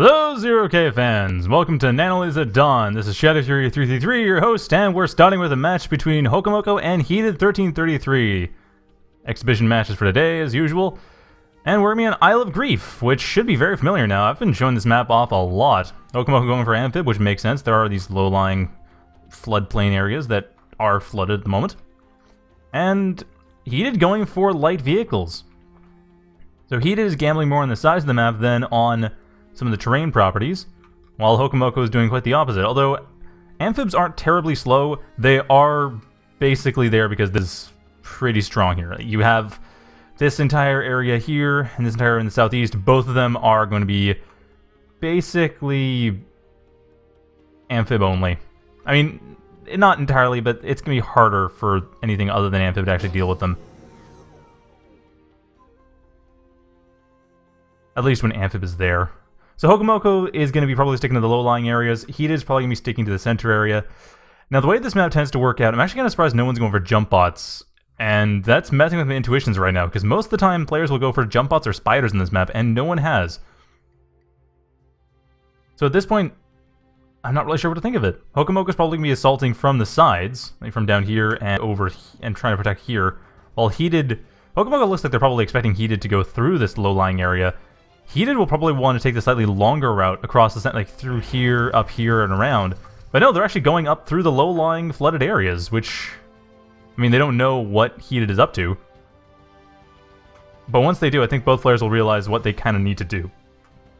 Hello, Zero K fans! Welcome to Nanolisa Dawn. This is Shadowfury333, your host, and we're starting with a match between Hokomoko and Heated1333. Exhibition matches for today, as usual. And we're going to be on Isle of Grief, which should be very familiar now. I've been showing this map off a lot. Hokomoko going for Amphib, which makes sense. There are these low-lying floodplain areas that are flooded at the moment. And Heated going for light vehicles. So Heated is gambling more on the size of the map than on some of the terrain properties, while Hokomoko is doing quite the opposite. Although amphibs aren't terribly slow, they are basically there because this is pretty strong here. You have this entire area here and this entire area in the southeast. Both of them are going to be basically amphib only. I mean, not entirely, but it's going to be harder for anything other than amphib to actually deal with them. At least when amphib is there. So Hokomoko is going to be probably sticking to the low-lying areas. Heat is probably going to be sticking to the center area. Now, the way this map tends to work out, I'm actually kind of surprised no one's going for jump bots. And that's messing with my intuitions right now, because most of the time players will go for jump bots or spiders in this map, and no one has. So at this point, I'm not really sure what to think of it. Hokomoko's probably going to be assaulting from the sides, like from down here and over, and trying to protect here. While Heated... Hokomoko looks like they're probably expecting Heated to go through this low-lying area, Heated will probably want to take the slightly longer route across the like through here, up here, and around. But no, they're actually going up through the low-lying flooded areas, which... I mean, they don't know what Heated is up to. But once they do, I think both players will realize what they kind of need to do.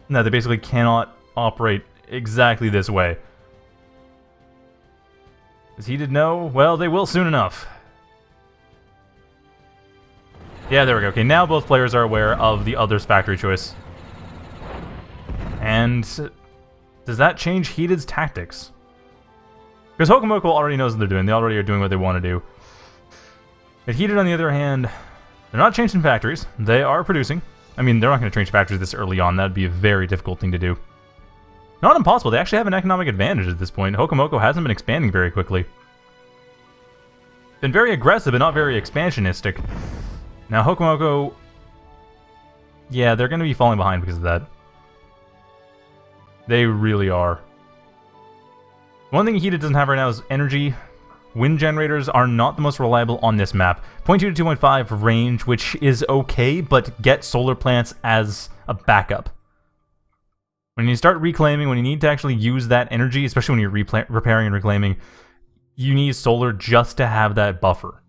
That they basically cannot operate exactly this way. Does Heated know? Well, they will soon enough. Yeah, there we go. Okay, now both players are aware of the other's factory choice. And does that change Heated's tactics? Because Hokomoko already knows what they're doing. They already are doing what they want to do. But Heated, on the other hand, they're not changing factories. They are producing. I mean, they're not going to change factories this early on. That'd be a very difficult thing to do. Not impossible. They actually have an economic advantage at this point. Hokomoko hasn't been expanding very quickly. Been very aggressive, but not very expansionistic. Now, Hokomoko... Yeah, they're going to be falling behind because of that. They really are. One thing Heated doesn't have right now is energy. Wind generators are not the most reliable on this map. 0.2 to 2.5 range, which is okay, but get solar plants as a backup. When you start reclaiming, when you need to actually use that energy, especially when you're repairing and reclaiming, you need solar just to have that buffer.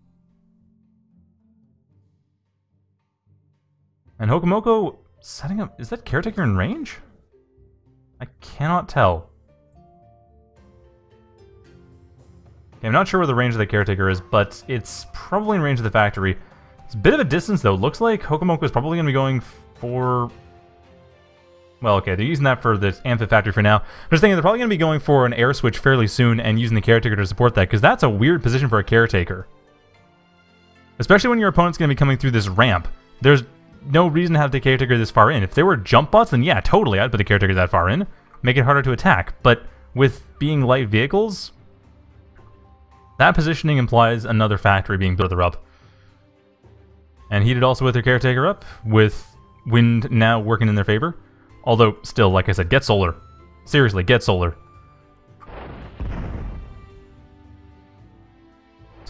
And Hokomoko setting up... Is that Caretaker in range? I cannot tell. Okay, I'm not sure where the range of the Caretaker is, but it's probably in range of the factory. It's a bit of a distance, though. Looks like Hokomoko is probably going to be going for... Well, okay, they're using that for the Amphib factory for now. I'm just thinking they're probably going to be going for an air switch fairly soon and using the Caretaker to support that, because that's a weird position for a Caretaker. Especially when your opponent's going to be coming through this ramp. There's no reason to have the caretaker this far in. If there were jump bots, then yeah, totally, I'd put the caretaker that far in. Make it harder to attack. But with being light vehicles, that positioning implies another factory being built up. And heated also with their caretaker up, with wind now working in their favor. Although, still, like I said, get solar. Seriously, get solar.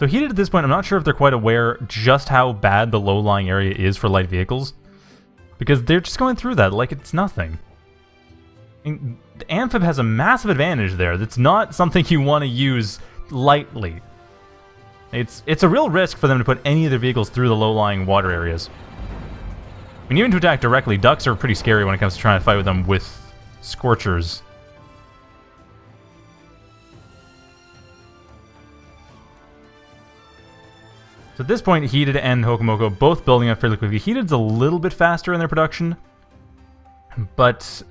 So heated at this point, I'm not sure if they're quite aware just how bad the low-lying area is for light vehicles. Because they're just going through that like it's nothing. Amphib has a massive advantage there that's not something you want to use lightly. It's it's a real risk for them to put any of their vehicles through the low-lying water areas. I mean, even to attack directly, ducks are pretty scary when it comes to trying to fight with them with Scorchers. So at this point, Heated and Hokomoko both building up fairly quickly. Heated's a little bit faster in their production, but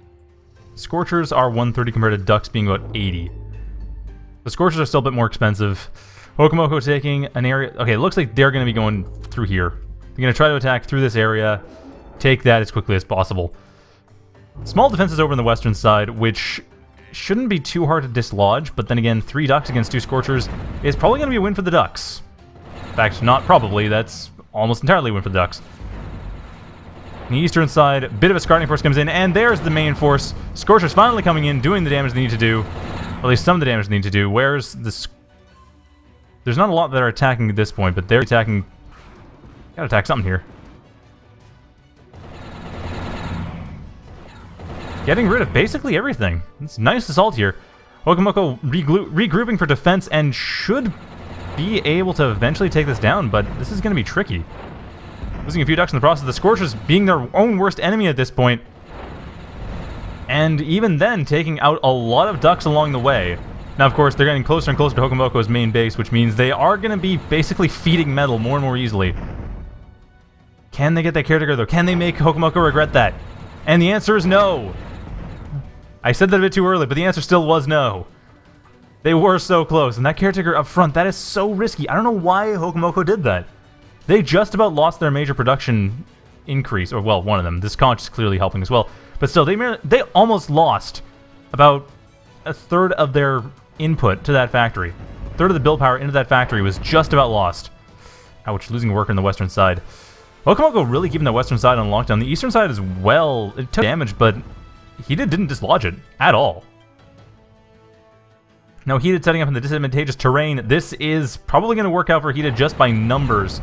Scorchers are 130 compared to Ducks being about 80. The Scorchers are still a bit more expensive. Hokomoko taking an area... Okay, it looks like they're going to be going through here. They're going to try to attack through this area, take that as quickly as possible. Small defenses over on the western side, which shouldn't be too hard to dislodge, but then again, three Ducks against two Scorchers is probably going to be a win for the Ducks. In fact, not probably, that's almost entirely win for the Ducks. the eastern side, a bit of a scouting force comes in, and there's the main force. Scorchers finally coming in, doing the damage they need to do. At least some of the damage they need to do. Where's the... There's not a lot that are attacking at this point, but they're attacking... Gotta attack something here. Getting rid of basically everything. It's nice assault here. Hokomoko regrouping for defense and should be able to eventually take this down, but this is going to be tricky. Losing a few ducks in the process, the Scorchers being their own worst enemy at this point. And even then, taking out a lot of ducks along the way. Now, of course, they're getting closer and closer to Hokomoko's main base, which means they are going to be basically feeding metal more and more easily. Can they get that caretaker, though? Can they make Hokomoko regret that? And the answer is no. I said that a bit too early, but the answer still was no. They were so close, and that caretaker up front, that is so risky. I don't know why Hokomoko did that. They just about lost their major production increase, or well, one of them. This conch is clearly helping as well. But still, they they almost lost about a third of their input to that factory. A third of the build power into that factory was just about lost. Ouch, losing a worker on the western side. Hokomoko really keeping the western side on lockdown. The eastern side as well, it took damage, but Heated didn't dislodge it at all. Now, Heated setting up in the disadvantageous terrain, this is probably going to work out for Heated just by numbers.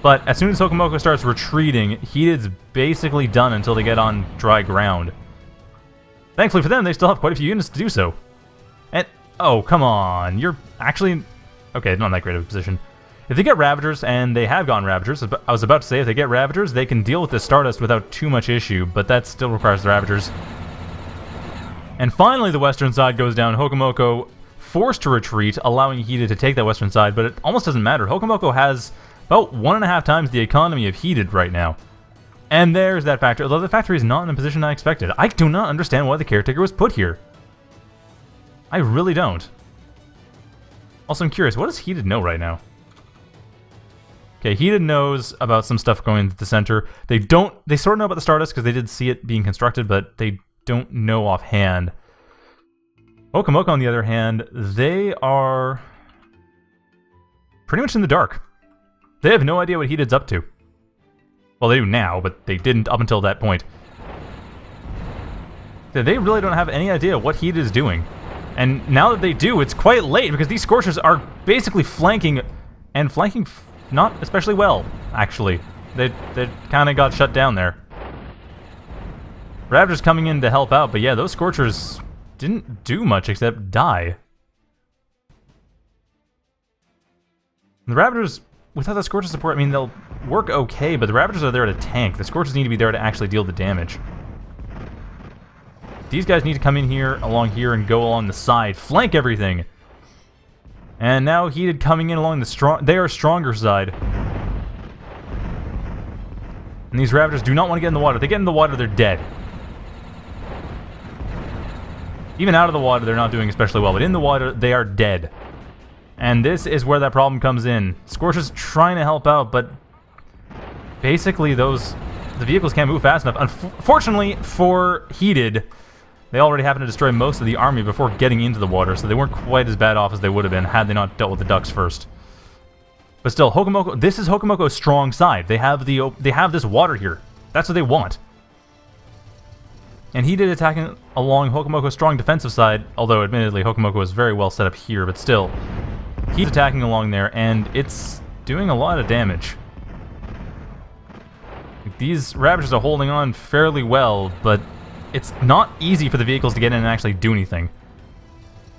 But as soon as Hokomoko starts retreating, Heated's basically done until they get on dry ground. Thankfully for them, they still have quite a few units to do so. And, oh, come on, you're actually... Okay, not in that great of a position. If they get Ravagers, and they have gotten Ravagers, I was about to say if they get Ravagers, they can deal with the Stardust without too much issue, but that still requires the Ravagers. And finally the western side goes down, Hokomoko forced to retreat, allowing Heated to take that western side, but it almost doesn't matter. Hokomoko has about one and a half times the economy of Heated right now. And there's that factory, although the factory is not in the position I expected. I do not understand why the caretaker was put here. I really don't. Also, I'm curious, what does Heated know right now? Okay, Heated knows about some stuff going to the center. They don't, they sort of know about the Stardust because they did see it being constructed, but they don't know offhand. Hokomoko, on the other hand, they are pretty much in the dark. They have no idea what Heated's up to. Well, they do now, but they didn't up until that point. They really don't have any idea what Heated is doing. And now that they do, it's quite late because these Scorchers are basically flanking and flanking not especially well, actually. They, they kind of got shut down there. Raptors coming in to help out, but yeah, those Scorchers didn't do much except die. The Raptors, without the Scorcher support, I mean, they'll work okay, but the Raptors are there to tank. The Scorchers need to be there to actually deal the damage. These guys need to come in here, along here, and go along the side. Flank everything! And now Heated coming in along the strong, They are stronger side. And these Ravagers do not want to get in the water. If they get in the water, they're dead. Even out of the water, they're not doing especially well, but in the water, they are dead. And this is where that problem comes in. Scorch is trying to help out, but basically those the vehicles can't move fast enough. Unfortunately for Heated, they already happened to destroy most of the army before getting into the water, so they weren't quite as bad off as they would have been had they not dealt with the ducks first. But still, Hokomoko, this is Hokomoko's strong side. They have the they have this water here. That's what they want. And Heated attacking along Hokomoko's strong defensive side, although admittedly Hokomoko is very well set up here, but still. He's attacking along there, and it's doing a lot of damage. These Ravagers are holding on fairly well, but it's not easy for the vehicles to get in and actually do anything.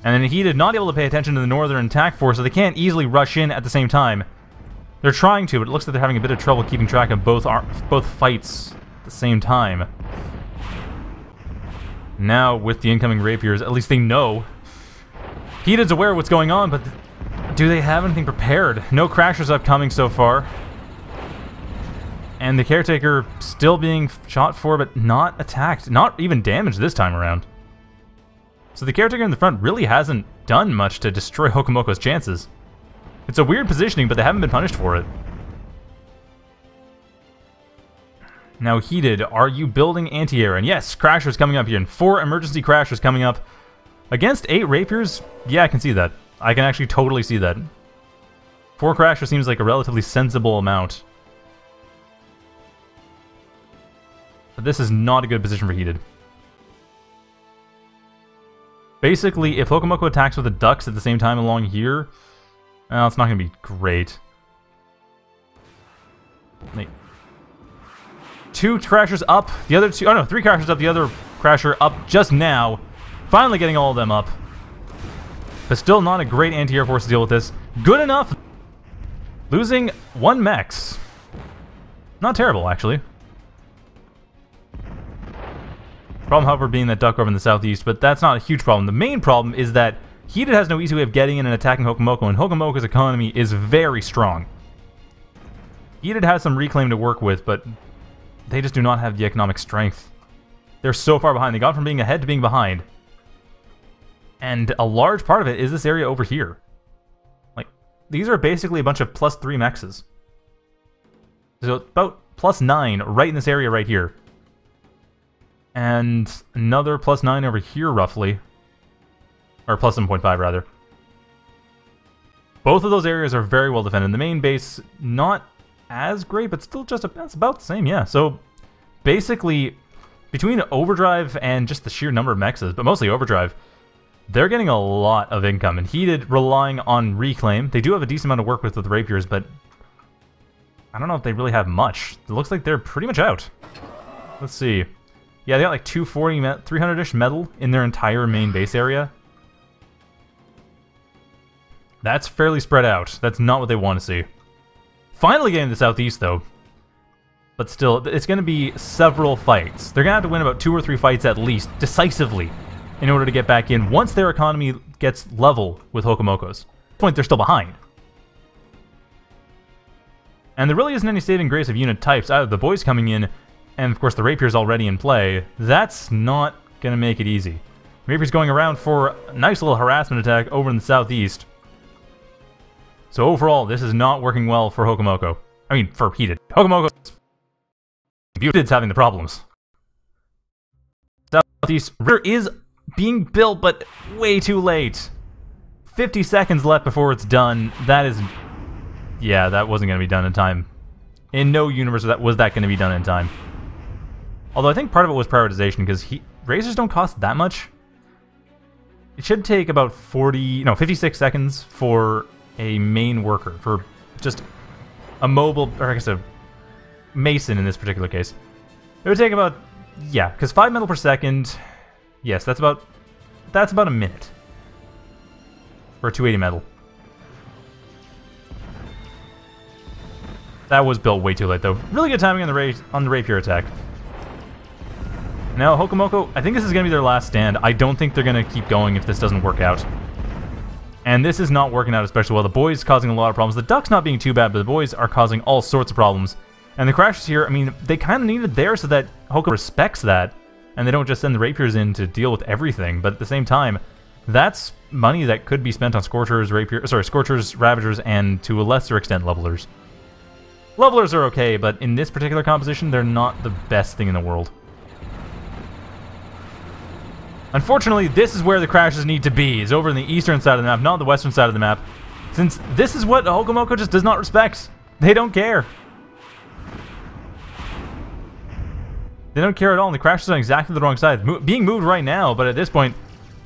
And then Heated not able to pay attention to the northern attack force, so they can't easily rush in at the same time. They're trying to, but it looks like they're having a bit of trouble keeping track of both both fights at the same time. Now, with the incoming rapiers, at least they know. Heated's aware of what's going on, but do they have anything prepared? No crashers upcoming so far. And the Caretaker still being shot for, but not attacked. Not even damaged this time around. So the Caretaker in the front really hasn't done much to destroy Hokomoko's chances. It's a weird positioning, but they haven't been punished for it. Now, Heated, are you building anti-air? And yes, Crashers coming up here, and four emergency Crashers coming up. Against eight Rapiers? Yeah, I can see that. I can actually totally see that. Four Crashers seems like a relatively sensible amount. But this is not a good position for Heated. Basically, if Hokomoko attacks with the Ducks at the same time along here, well, it's not going to be great. Wait. Two Crashers up, the other two, oh no, three Crashers up, the other Crasher up just now. Finally getting all of them up. But still not a great anti-air force to deal with this. Good enough. Losing one Mex. Not terrible, actually. Problem, however, being that Duck over in the southeast, but that's not a huge problem. The main problem is that Heated has no easy way of getting in and attacking Hokomoko, and Hokomoko's economy is very strong. Heated has some reclaim to work with, but they just do not have the economic strength. They're so far behind. They got from being ahead to being behind. And a large part of it is this area over here. Like, these are basically a bunch of plus three mexes. So about plus nine right in this area right here. And another plus nine over here, roughly. Or plus 7.5, rather. Both of those areas are very well defended. The main base, not as great, but still just a, that's about the same, yeah. So basically, between Overdrive and just the sheer number of mexes, but mostly Overdrive, they're getting a lot of income. And Heated relying on Reclaim. They do have a decent amount of work with with Rapiers, but I don't know if they really have much. It looks like they're pretty much out. Let's see. Yeah, they got like 240, 300-ish metal in their entire main base area. That's fairly spread out. That's not what they want to see. Finally getting the southeast, though. But still, it's going to be several fights. They're going to have to win about two or three fights at least, decisively, in order to get back in once their economy gets level with Hokomoko's. At point, they're still behind. And there really isn't any saving grace of unit types. Out of the Buoys coming in, and of course the Rapier's already in play, that's not going to make it easy. Rapier's going around for a nice little harassment attack over in the southeast. So overall, this is not working well for Hokomoko. I mean, for Heated. Hokomoko's Buted's having the problems. Southeast River is being built, but way too late. 50 seconds left before it's done. That is... Yeah, that wasn't going to be done in time. In no universe that was that going to be done in time. Although I think part of it was prioritization, because he, razors don't cost that much. It should take about 40... No, 56 seconds for a main worker, for just a mobile, or I guess a mason in this particular case. It would take about, yeah, because 5 metal per second, yes, that's about, that's about a minute for 280 metal. That was built way too late, though. Really good timing on the, ra on the rapier attack. Now, Hokomoko, I think this is going to be their last stand. I don't think they're going to keep going if this doesn't work out. And this is not working out especially well. The Buoys causing a lot of problems. The ducks not being too bad, but the Buoys are causing all sorts of problems. And the crashes here, I mean, they kind of need it there so that Hoko respects that, and they don't just send the rapiers in to deal with everything. But at the same time, that's money that could be spent on Scorchers, Rapier, sorry, Scorchers, Ravagers, and to a lesser extent, Levelers. Levelers are okay, but in this particular composition, they're not the best thing in the world. Unfortunately, this is where the crashes need to be, is over in the eastern side of the map, not the western side of the map. Since this is what Hokomoko just does not respect. They don't care. They don't care at all, and the crashes on exactly the wrong side. Mo being moved right now, but at this point,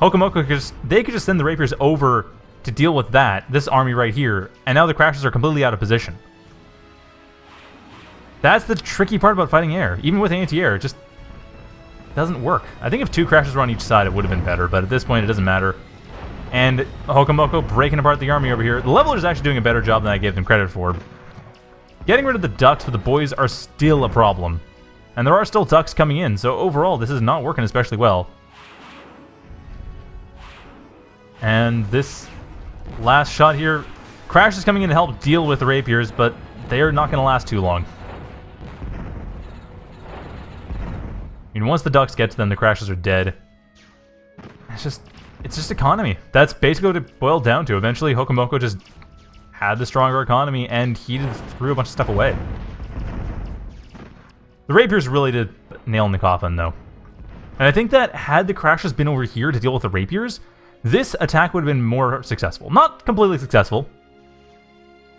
Hokomoko could just, they could just send the Rapiers over to deal with that, this army right here, and now the crashes are completely out of position. That's the tricky part about fighting air. Even with anti-air, just doesn't work. I think if two crashes were on each side, it would have been better, but at this point, it doesn't matter. And Hokomoko breaking apart the army over here. The leveler is actually doing a better job than I gave them credit for. Getting rid of the ducks for the Buoys are still a problem. And there are still ducks coming in, so overall, this is not working especially well. And this last shot here, Crash is coming in to help deal with the rapiers, but they are not going to last too long. I mean, once the ducks get to them, the crashes are dead. It's just, it's just economy. That's basically what it boiled down to. Eventually, Hokomoko just had the stronger economy, and he just threw a bunch of stuff away. The rapiers really did nail in the coffin, though. And I think that had the crashes been over here to deal with the rapiers, this attack would have been more successful. Not completely successful.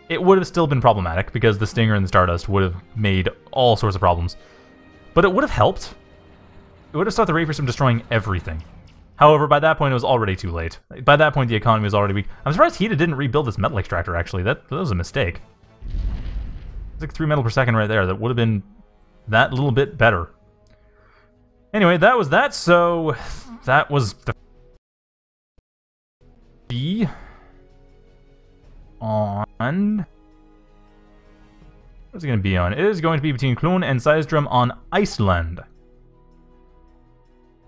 It would have still been problematic, because the Stinger and the Stardust would have made all sorts of problems. But it would have helped. It would have stopped the Rapiers from destroying everything. However, by that point, it was already too late. By that point, the economy was already weak. I'm surprised Heated didn't rebuild this metal extractor, actually. That, that was a mistake. It's like 3 metal per second right there. That would have been that little bit better. Anyway, that was that, so that was the B on What's it going to be on? It is going to be between Clone and Sizedrum on Iceland.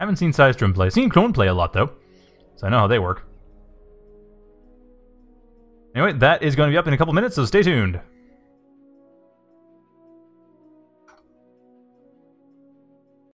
Haven't seen Sizedrum play. Seen Clone play a lot, though. So I know how they work. Anyway, that is going to be up in a couple minutes, so stay tuned.